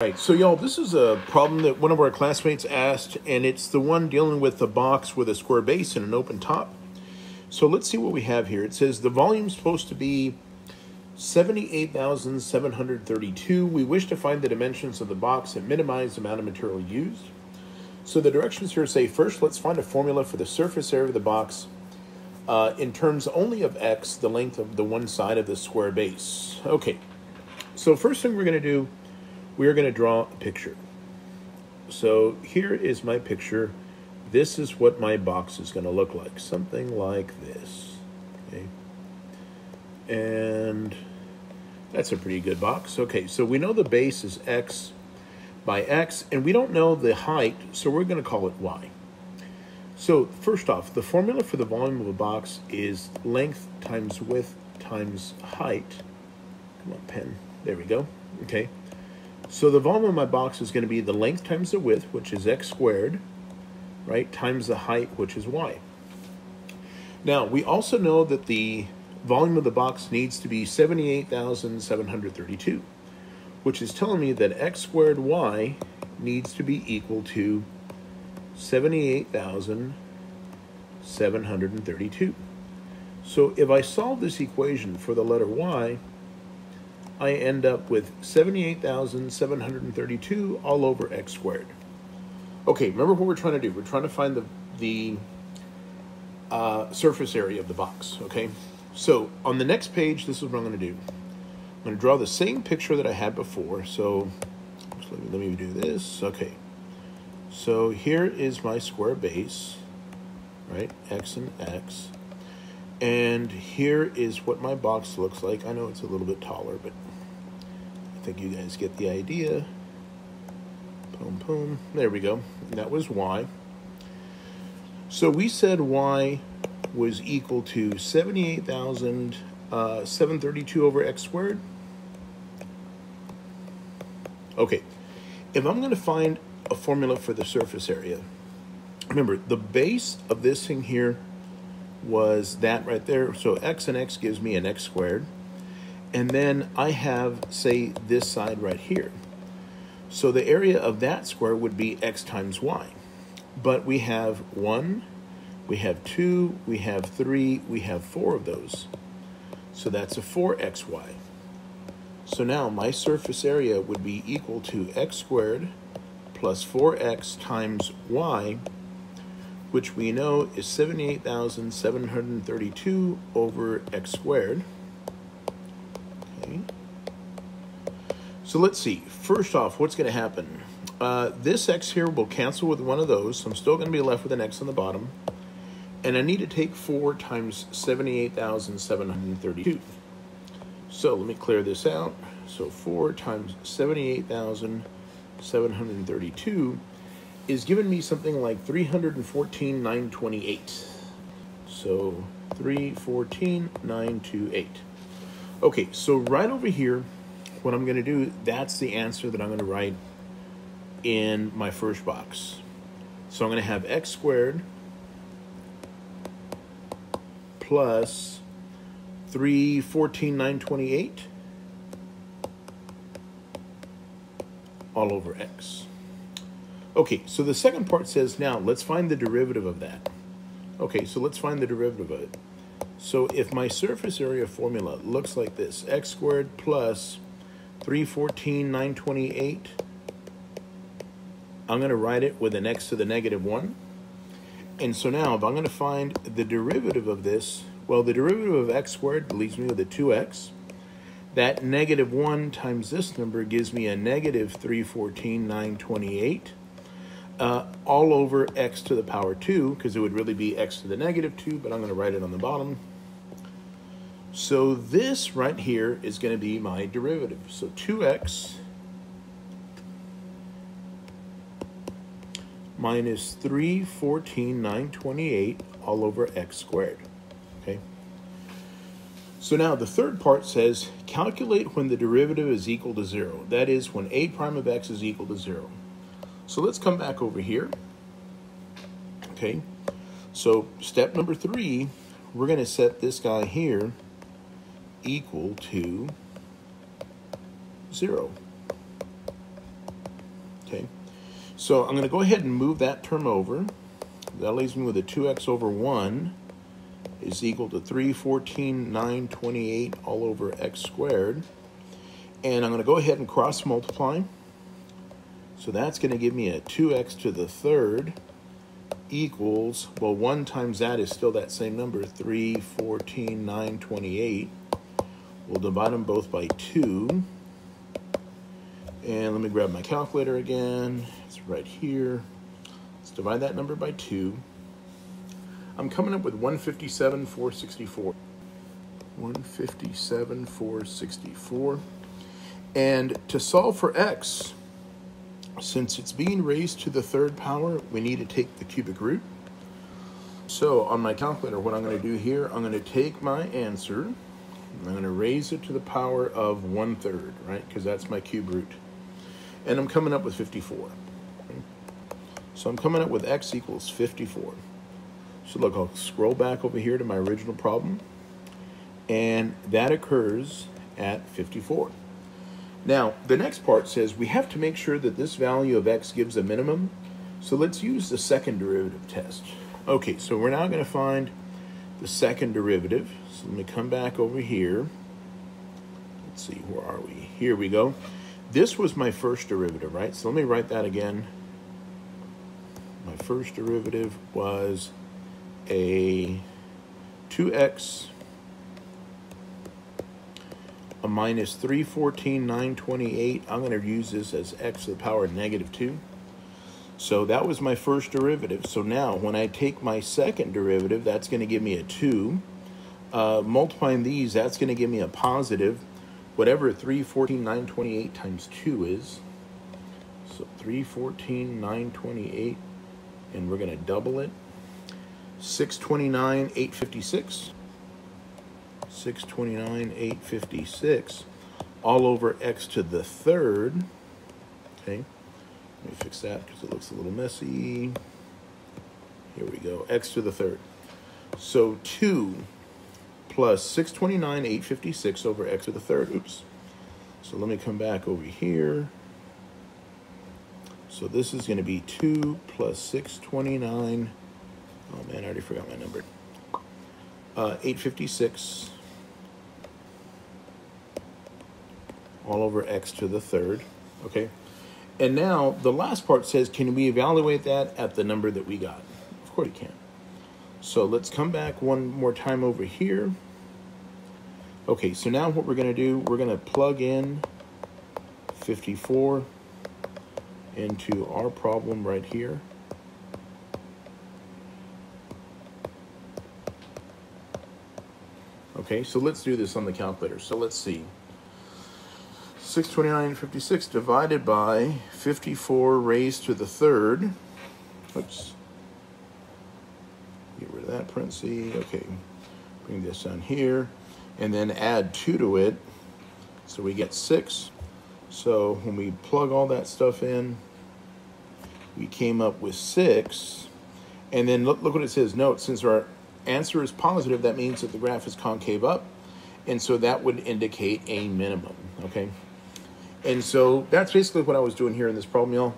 Right, so y'all, this is a problem that one of our classmates asked, and it's the one dealing with the box with a square base and an open top. So let's see what we have here. It says the volume's supposed to be 78,732. We wish to find the dimensions of the box and minimize the amount of material used. So the directions here say, first, let's find a formula for the surface area of the box uh, in terms only of x, the length of the one side of the square base. Okay, so first thing we're going to do we are going to draw a picture. So here is my picture. This is what my box is going to look like. Something like this. Okay. And that's a pretty good box. Okay, so we know the base is x by x, and we don't know the height, so we're going to call it y. So first off, the formula for the volume of a box is length times width times height. Come on, pen. There we go. Okay. So the volume of my box is going to be the length times the width, which is x squared, right, times the height, which is y. Now, we also know that the volume of the box needs to be 78,732, which is telling me that x squared y needs to be equal to 78,732. So if I solve this equation for the letter y, I end up with 78,732 all over x squared. Okay, remember what we're trying to do. We're trying to find the, the uh, surface area of the box, okay? So on the next page, this is what I'm going to do. I'm going to draw the same picture that I had before. So let me, let me do this. Okay. So here is my square base, right? X and X. And here is what my box looks like. I know it's a little bit taller, but I think you guys get the idea. Boom, boom. There we go. that was y. So we said y was equal to 78,732 uh, over x squared. Okay, if I'm going to find a formula for the surface area, remember the base of this thing here was that right there. So x and x gives me an x squared. And then I have, say, this side right here. So the area of that square would be x times y. But we have 1, we have 2, we have 3, we have 4 of those. So that's a 4xy. So now my surface area would be equal to x squared plus 4x times y, which we know is 78,732 over x squared. Okay. So let's see. First off, what's going to happen? Uh, this x here will cancel with one of those, so I'm still going to be left with an x on the bottom. And I need to take 4 times 78,732. So let me clear this out. So 4 times 78,732 is giving me something like 314,928. So 314,928. Okay, so right over here, what I'm going to do, that's the answer that I'm going to write in my first box. So I'm going to have x squared plus 314,928 all over x. Okay, so the second part says now let's find the derivative of that. Okay, so let's find the derivative of it. So if my surface area formula looks like this, x squared plus 314, 928. I'm going to write it with an x to the negative 1. And so now, if I'm going to find the derivative of this, well, the derivative of x squared leaves me with a 2x. That negative 1 times this number gives me a negative 314, 928. Uh, all over x to the power 2, because it would really be x to the negative 2, but I'm going to write it on the bottom. So this right here is going to be my derivative. So 2x minus 314,928 all over x squared. Okay. So now the third part says calculate when the derivative is equal to 0. That is when a prime of x is equal to 0. So let's come back over here. Okay. So step number 3, we're going to set this guy here equal to 0. Okay, so I'm going to go ahead and move that term over. That leaves me with a 2x over 1 is equal to 3, 14, 9, 28 all over x squared. And I'm going to go ahead and cross multiply. So that's going to give me a 2x to the third equals, well, 1 times that is still that same number, 3, 14, 9, 28. We'll divide them both by 2. And let me grab my calculator again. It's right here. Let's divide that number by 2. I'm coming up with 157, 464. 157, 464. And to solve for x, since it's being raised to the third power, we need to take the cubic root. So on my calculator, what I'm going to do here, I'm going to take my answer, I'm going to raise it to the power of one third, right? Because that's my cube root. And I'm coming up with 54. Okay? So I'm coming up with x equals 54. So look, I'll scroll back over here to my original problem. And that occurs at 54. Now, the next part says we have to make sure that this value of x gives a minimum. So let's use the second derivative test. Okay, so we're now going to find the second derivative. So let me come back over here. Let's see, where are we? Here we go. This was my first derivative, right? So let me write that again. My first derivative was a 2x a minus 314, 928. I'm going to use this as x to the power of negative 2. So that was my first derivative. So now when I take my second derivative, that's going to give me a 2. Uh, multiplying these, that's going to give me a positive, whatever 314, 928 times 2 is. So 314, 928, and we're going to double it. 629, 856. 629, 856, all over x to the third. Okay, let me fix that because it looks a little messy. Here we go, x to the third. So 2 plus 629, 856 over x to the third. Oops. So let me come back over here. So this is going to be 2 plus 629. Oh man, I already forgot my number. Uh, 856 all over x to the third, okay? And now the last part says, can we evaluate that at the number that we got? Of course you can. So let's come back one more time over here. Okay, so now what we're gonna do, we're gonna plug in 54 into our problem right here. Okay, so let's do this on the calculator. So let's see. 629.56 divided by 54 raised to the third. Oops. Get rid of that parenthesis. Okay. Bring this down here. And then add 2 to it. So we get 6. So when we plug all that stuff in, we came up with 6. And then look, look what it says. Note, since our answer is positive, that means that the graph is concave up. And so that would indicate a minimum, okay? And so that's basically what I was doing here in this problem, y'all.